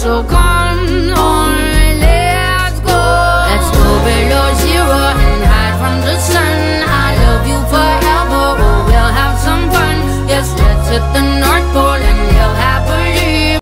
So come on, let's go. Let's go below zero and hide from the sun. I love you forever, oh, we'll have some fun. Yes, let's hit the night